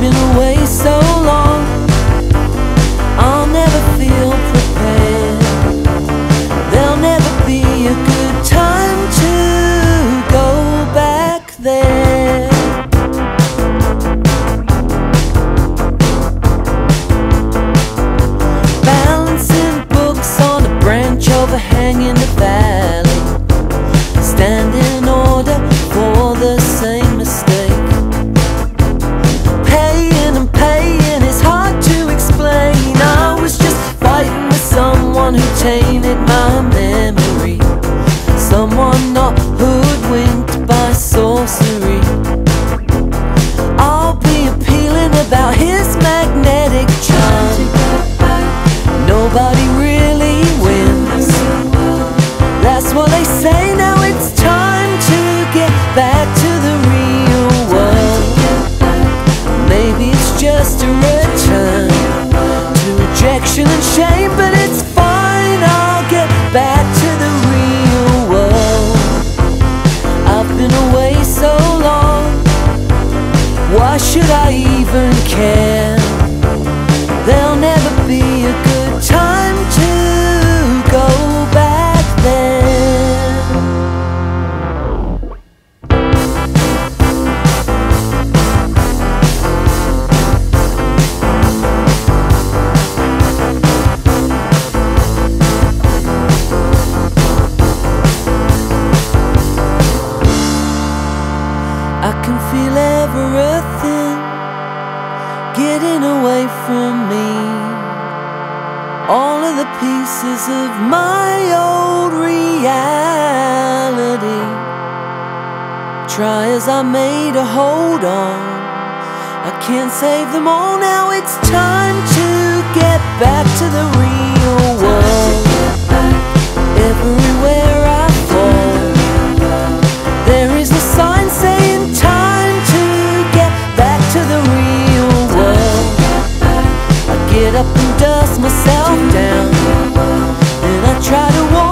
been away so In my memory. Someone not hoodwinked by sorcery. Why should I even care? can feel everything getting away from me. All of the pieces of my old reality. Try as I may to hold on, I can't save them all now. It's time to get back to the real. up and dust myself down. And I try to walk